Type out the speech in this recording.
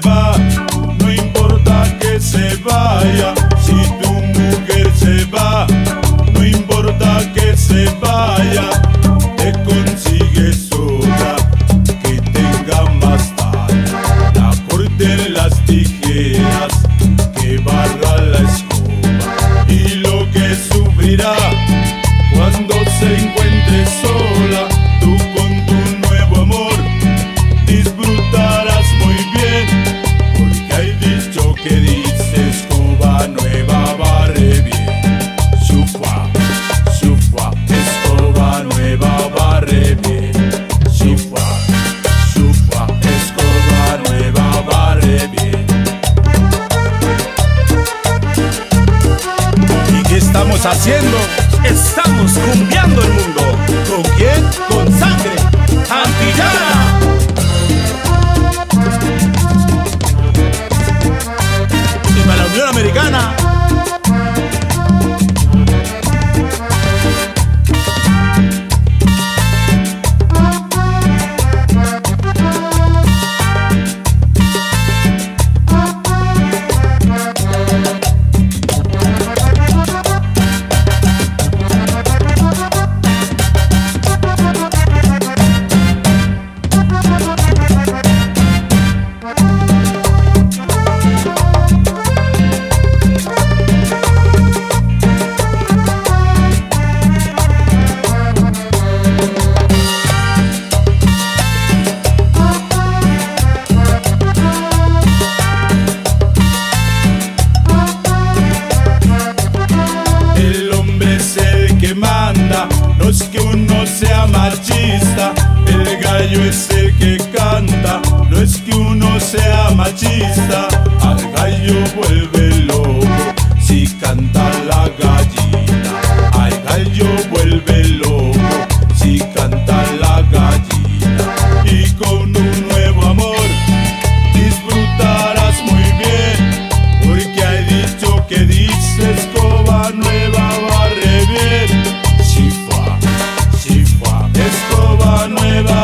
se. Haciendo? Estamos cumbiando es que uno sea machista. El gallo es el que canta, no es que uno sea machista. Al gallo vuelve nueva